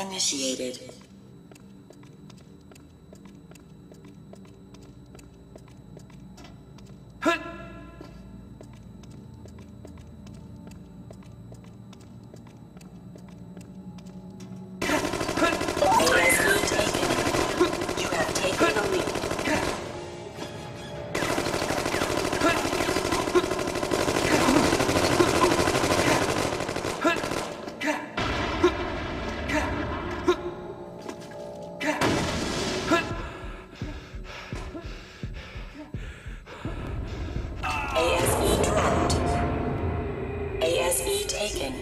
Initiated. Taken.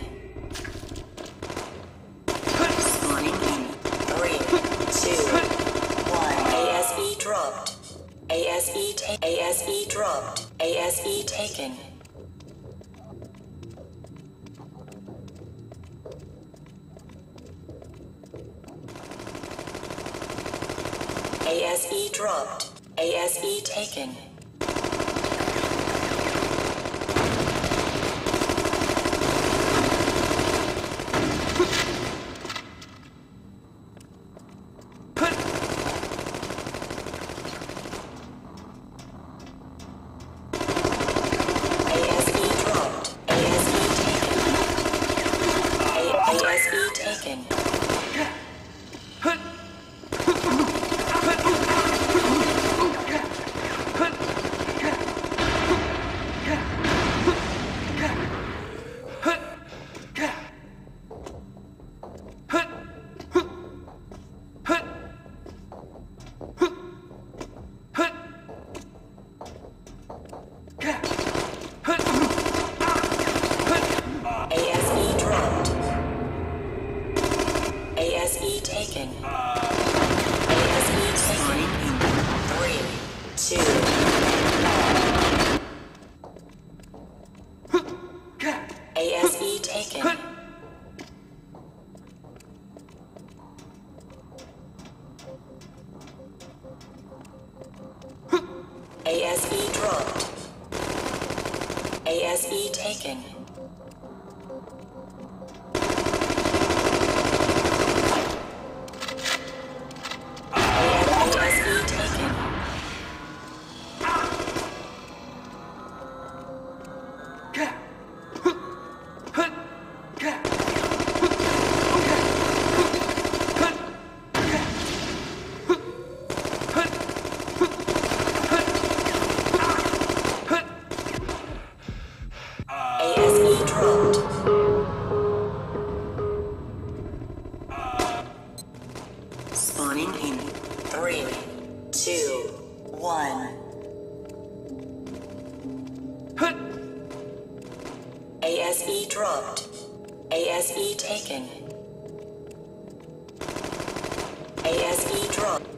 Spawning in three, two, one. ASE dropped. ASE ASE dropped. ASE taken. ASE dropped. ASE taken. ASE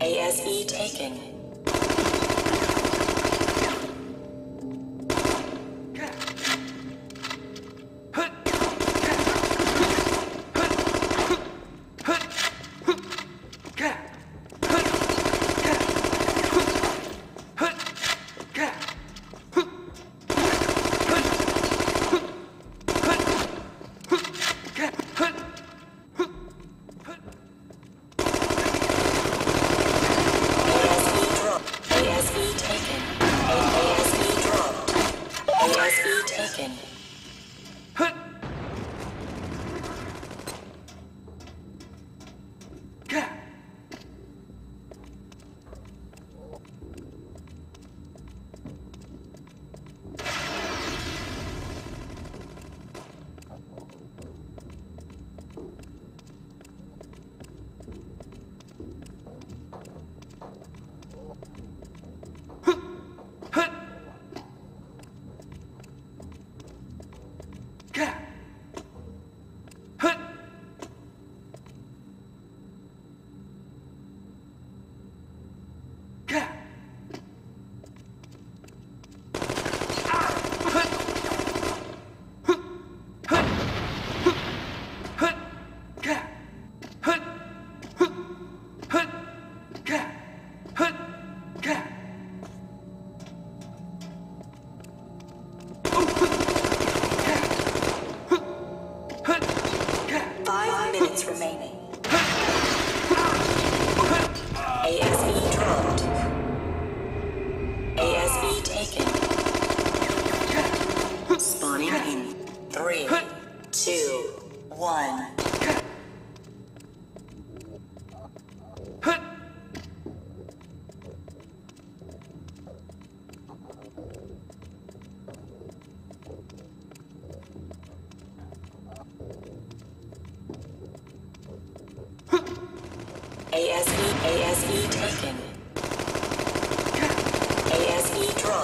ASE dropped.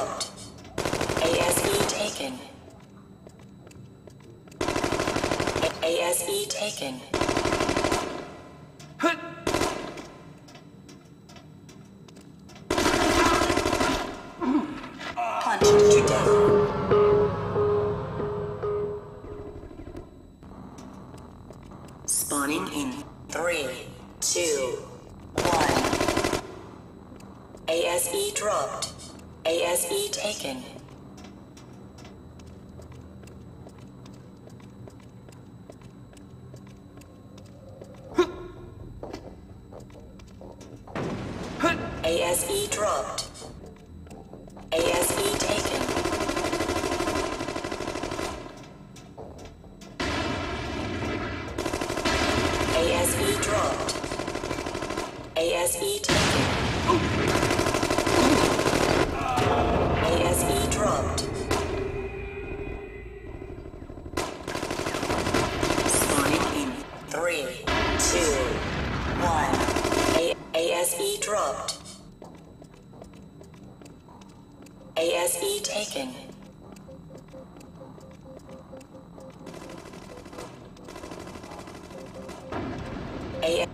Dropped. ASE taken. ASE taken. ASE dropped.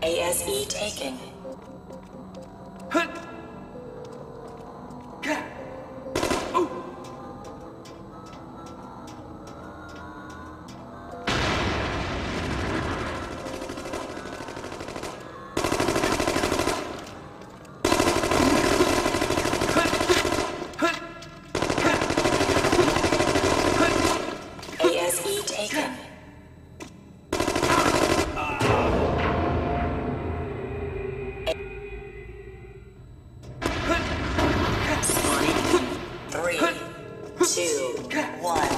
ASE taken. Two, one.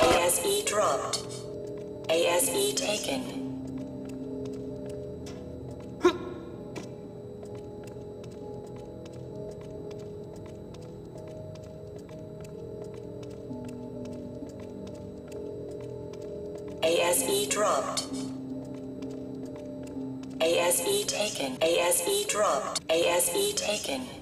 ASE dropped. ASE taken. ASE dropped. ASE taken. ASE dropped. ASE taken.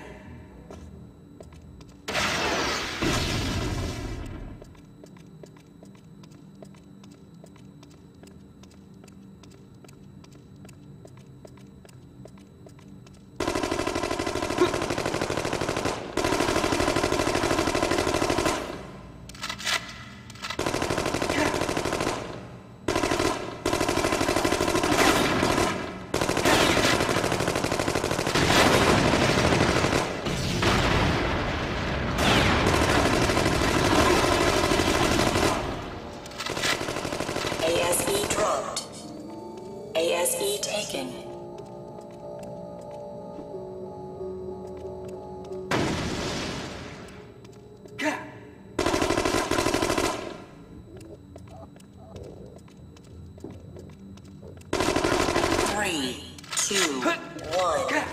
Three, two, one.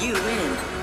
You win.